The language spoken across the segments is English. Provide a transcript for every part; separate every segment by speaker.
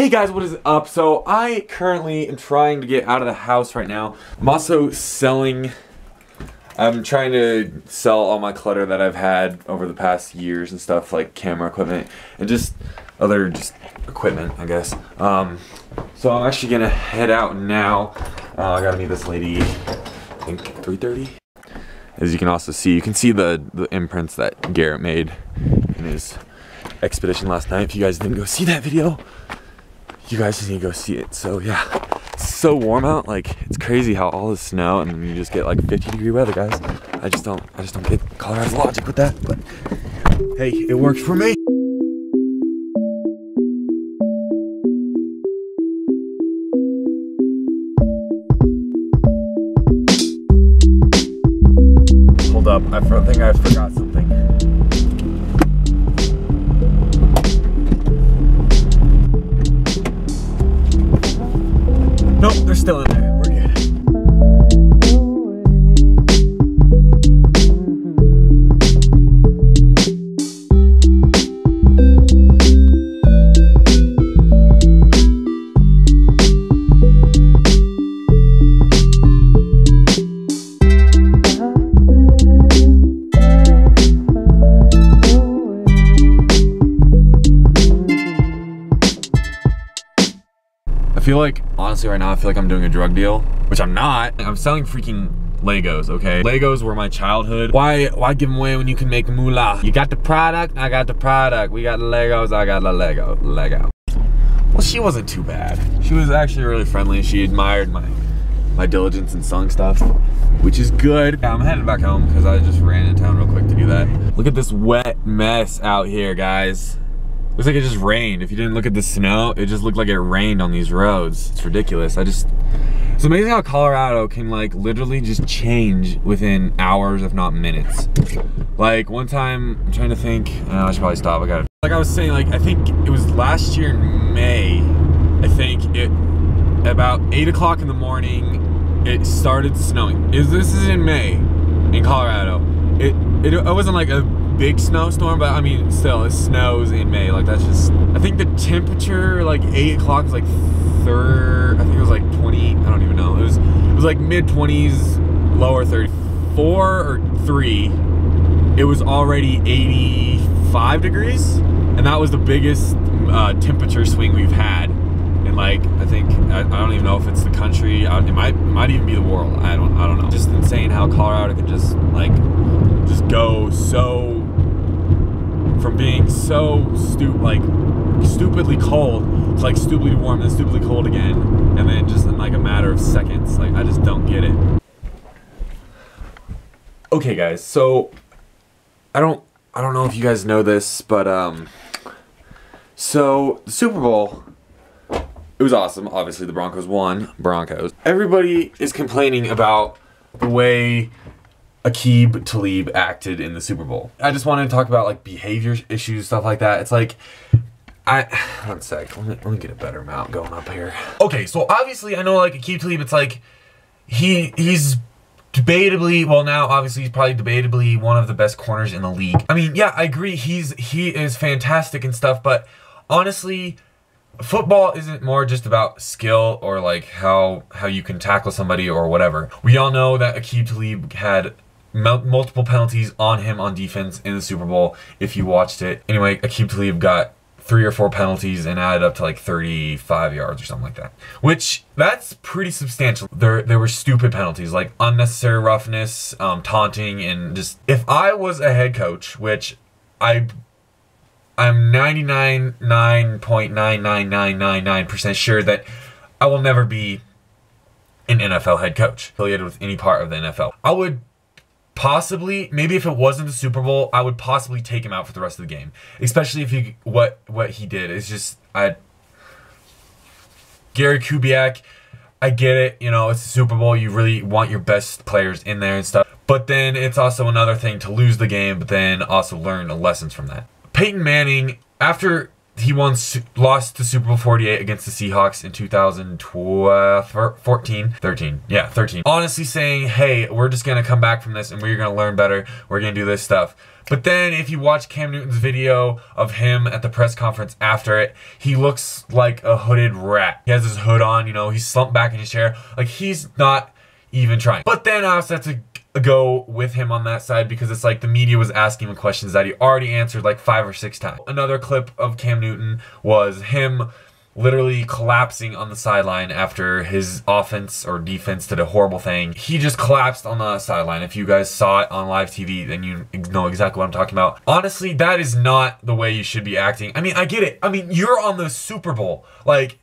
Speaker 1: Hey guys, what is up? So I currently am trying to get out of the house right now. I'm also selling, I'm trying to sell all my clutter that I've had over the past years and stuff like camera equipment and just other just equipment, I guess. Um, so I'm actually gonna head out now. Uh, I gotta meet this lady, I think 3.30. As you can also see, you can see the, the imprints that Garrett made in his expedition last night. If you guys didn't go see that video, you guys just need to go see it. So yeah, so warm out. Like it's crazy how all this snow and then you just get like 50 degree weather, guys. I just don't, I just don't get Colorado's logic with that. But hey, it works for me. Hold up, I think I forgot something. Feel like, honestly, right now, I feel like I'm doing a drug deal, which I'm not. I'm selling freaking Legos, okay? Legos were my childhood. Why why give them away when you can make moolah? You got the product, I got the product. We got the Legos, I got the Lego. Lego. Well, she wasn't too bad. She was actually really friendly. She admired my my diligence in selling stuff, which is good. Yeah, I'm headed back home because I just ran in town real quick to do that. Look at this wet mess out here, guys. Looks like it just rained. If you didn't look at the snow, it just looked like it rained on these roads. It's ridiculous. I just, it's amazing how Colorado can like literally just change within hours, if not minutes. Like one time, I'm trying to think, oh, I should probably stop. I got Like I was saying, like I think it was last year in May, I think it, about eight o'clock in the morning, it started snowing. Is This is in May in Colorado. It, it, it wasn't like a big snowstorm, but I mean, still, it snows in May. Like, that's just, I think the temperature, like, 8 o'clock was like third, I think it was like 20, I don't even know. It was, it was like mid 20s, lower 30. Four or three, it was already 85 degrees, and that was the biggest uh, temperature swing we've had. And like, I think, I, I don't even know if it's the country, I, it might, might even be the world. I don't, I don't know. Just insane how Colorado could just, like, just go so from being so stu like stupidly cold to like stupidly warm and stupidly cold again and then just in like a matter of seconds. Like I just don't get it. Okay guys so I don't I don't know if you guys know this but um so the Super Bowl it was awesome. Obviously the Broncos won. Broncos. Everybody is complaining about the way Aqib Talib acted in the Super Bowl. I just wanted to talk about like behavior issues, stuff like that. It's like, I one sec. Let me, let me get a better mount going up here. Okay, so obviously I know like Aqib Talib. It's like he he's debatably well now obviously he's probably debatably one of the best corners in the league. I mean yeah I agree he's he is fantastic and stuff, but honestly football isn't more just about skill or like how how you can tackle somebody or whatever. We all know that Aqib Talib had multiple penalties on him on defense in the Super Bowl if you watched it. Anyway, Aqib Talib got three or four penalties and added up to like 35 yards or something like that. Which that's pretty substantial. There there were stupid penalties like unnecessary roughness, um, taunting, and just if I was a head coach, which I I'm 99.99999% sure that I will never be an NFL head coach affiliated with any part of the NFL. I would possibly maybe if it wasn't the Super Bowl, I would possibly take him out for the rest of the game. Especially if he what what he did is just I Gary Kubiak, I get it, you know, it's the Super Bowl, you really want your best players in there and stuff. But then it's also another thing to lose the game, but then also learn lessons from that. Peyton Manning, after he won lost to Super Bowl 48 against the Seahawks in 2014 13 yeah 13 honestly saying hey we're just gonna come back from this and we're gonna learn better we're gonna do this stuff but then if you watch Cam Newton's video of him at the press conference after it, he looks like a hooded rat. He has his hood on, you know, he's slumped back in his chair. Like he's not even trying. But then I also have to go with him on that side because it's like the media was asking him questions that he already answered like five or six times. Another clip of Cam Newton was him literally collapsing on the sideline after his offense or defense did a horrible thing. He just collapsed on the sideline. If you guys saw it on live TV, then you know exactly what I'm talking about. Honestly, that is not the way you should be acting. I mean, I get it. I mean, you're on the Super Bowl. Like,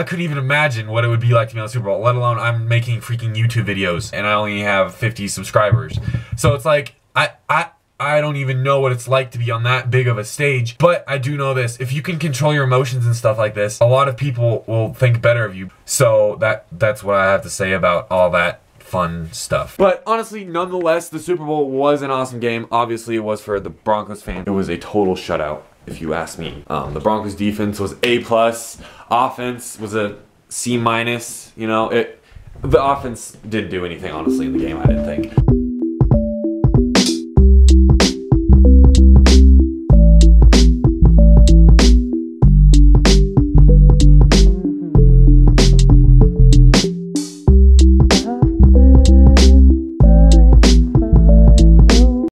Speaker 1: I couldn't even imagine what it would be like to be on the Super Bowl, let alone I'm making freaking YouTube videos and I only have 50 subscribers. So it's like, I, I, I don't even know what it's like to be on that big of a stage. But I do know this. If you can control your emotions and stuff like this, a lot of people will think better of you. So that that's what I have to say about all that fun stuff. But honestly, nonetheless, the Super Bowl was an awesome game. Obviously, it was for the Broncos fan. It was a total shutout if you ask me. Um, the Broncos defense was A plus, offense was a C minus. You know, it the offense didn't do anything honestly in the game. I didn't think.